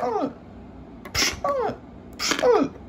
Pshut! Pshut! Pshut!